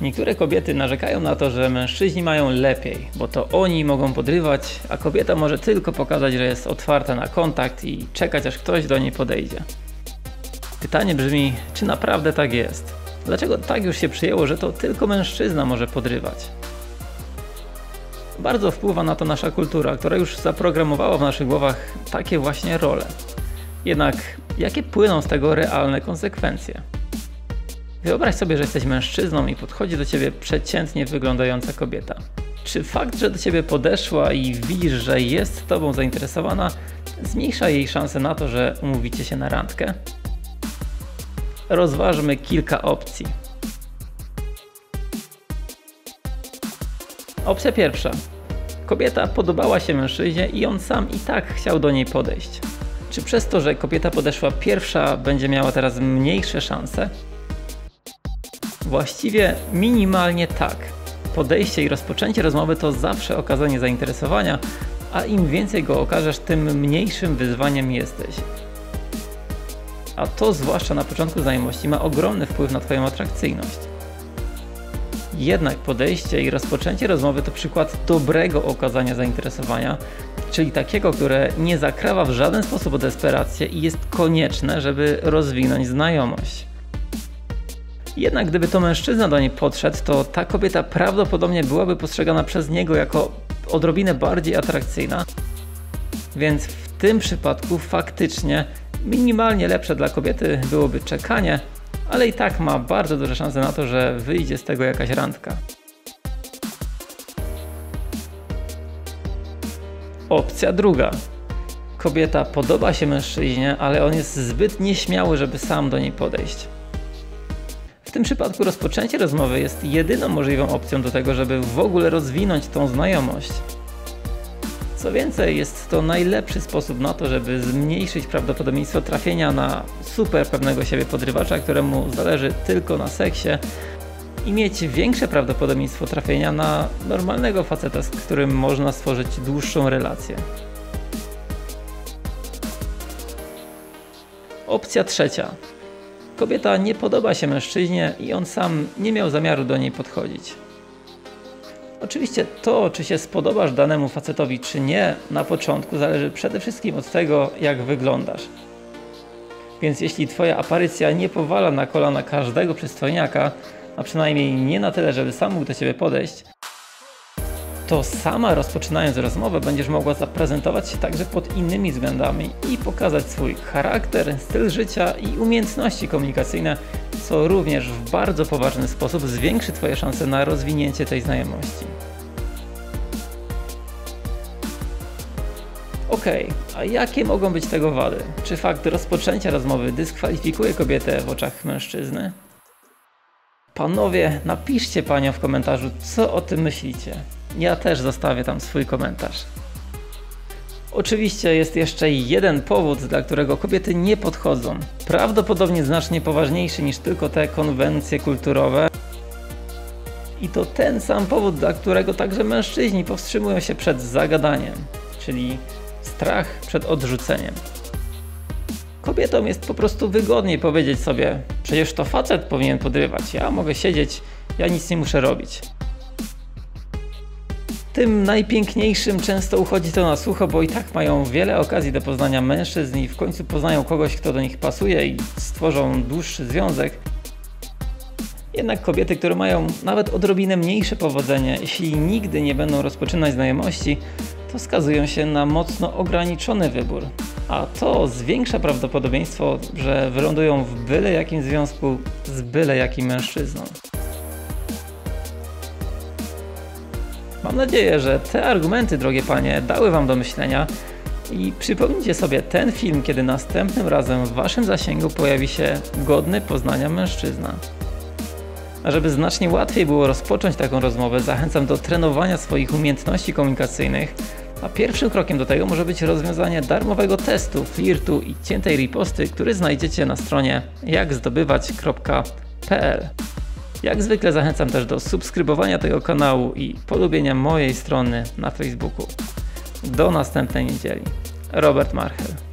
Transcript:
Niektóre kobiety narzekają na to, że mężczyźni mają lepiej, bo to oni mogą podrywać, a kobieta może tylko pokazać, że jest otwarta na kontakt i czekać aż ktoś do niej podejdzie. Pytanie brzmi, czy naprawdę tak jest? Dlaczego tak już się przyjęło, że to tylko mężczyzna może podrywać? Bardzo wpływa na to nasza kultura, która już zaprogramowała w naszych głowach takie właśnie role. Jednak jakie płyną z tego realne konsekwencje? Wyobraź sobie, że jesteś mężczyzną i podchodzi do ciebie przeciętnie wyglądająca kobieta. Czy fakt, że do ciebie podeszła i widzisz, że jest tobą zainteresowana, zmniejsza jej szanse na to, że umówicie się na randkę? Rozważmy kilka opcji. Opcja pierwsza. Kobieta podobała się mężczyźnie i on sam i tak chciał do niej podejść. Czy przez to, że kobieta podeszła pierwsza, będzie miała teraz mniejsze szanse? Właściwie minimalnie tak. Podejście i rozpoczęcie rozmowy to zawsze okazanie zainteresowania, a im więcej go okażesz, tym mniejszym wyzwaniem jesteś. A to zwłaszcza na początku znajomości ma ogromny wpływ na Twoją atrakcyjność. Jednak podejście i rozpoczęcie rozmowy to przykład dobrego okazania zainteresowania, czyli takiego, które nie zakrawa w żaden sposób o desperację i jest konieczne, żeby rozwinąć znajomość. Jednak gdyby to mężczyzna do niej podszedł, to ta kobieta prawdopodobnie byłaby postrzegana przez niego jako odrobinę bardziej atrakcyjna. Więc w tym przypadku faktycznie minimalnie lepsze dla kobiety byłoby czekanie, ale i tak ma bardzo duże szanse na to, że wyjdzie z tego jakaś randka. Opcja druga. Kobieta podoba się mężczyźnie, ale on jest zbyt nieśmiały, żeby sam do niej podejść. W tym przypadku rozpoczęcie rozmowy jest jedyną możliwą opcją do tego, żeby w ogóle rozwinąć tą znajomość. Co więcej, jest to najlepszy sposób na to, żeby zmniejszyć prawdopodobieństwo trafienia na super pewnego siebie podrywacza, któremu zależy tylko na seksie i mieć większe prawdopodobieństwo trafienia na normalnego faceta, z którym można stworzyć dłuższą relację. Opcja trzecia. Kobieta nie podoba się mężczyźnie i on sam nie miał zamiaru do niej podchodzić. Oczywiście to, czy się spodobasz danemu facetowi, czy nie, na początku zależy przede wszystkim od tego, jak wyglądasz. Więc jeśli Twoja aparycja nie powala na kolana każdego przystojniaka, a przynajmniej nie na tyle, żeby sam mógł do Ciebie podejść, to sama rozpoczynając rozmowę będziesz mogła zaprezentować się także pod innymi względami i pokazać swój charakter, styl życia i umiejętności komunikacyjne, co również w bardzo poważny sposób zwiększy Twoje szanse na rozwinięcie tej znajomości. Ok, a jakie mogą być tego wady? Czy fakt rozpoczęcia rozmowy dyskwalifikuje kobietę w oczach mężczyzny? Panowie, napiszcie panią w komentarzu, co o tym myślicie. Ja też zostawię tam swój komentarz. Oczywiście jest jeszcze jeden powód, dla którego kobiety nie podchodzą. Prawdopodobnie znacznie poważniejszy niż tylko te konwencje kulturowe. I to ten sam powód, dla którego także mężczyźni powstrzymują się przed zagadaniem, czyli strach przed odrzuceniem. Kobietom jest po prostu wygodniej powiedzieć sobie, przecież to facet powinien podrywać, ja mogę siedzieć, ja nic nie muszę robić. Tym najpiękniejszym często uchodzi to na sucho, bo i tak mają wiele okazji do poznania mężczyzn i w końcu poznają kogoś, kto do nich pasuje i stworzą dłuższy związek. Jednak kobiety, które mają nawet odrobinę mniejsze powodzenie, jeśli nigdy nie będą rozpoczynać znajomości, to skazują się na mocno ograniczony wybór. A to zwiększa prawdopodobieństwo, że wylądują w byle jakim związku z byle jakim mężczyzną. Mam nadzieję, że te argumenty, drogie panie, dały wam do myślenia i przypomnijcie sobie ten film, kiedy następnym razem w waszym zasięgu pojawi się godny poznania mężczyzna. A żeby znacznie łatwiej było rozpocząć taką rozmowę, zachęcam do trenowania swoich umiejętności komunikacyjnych, a pierwszym krokiem do tego może być rozwiązanie darmowego testu, flirtu i ciętej riposty, który znajdziecie na stronie jakzdobywać.pl. Jak zwykle zachęcam też do subskrybowania tego kanału i polubienia mojej strony na Facebooku. Do następnej niedzieli. Robert Marchel.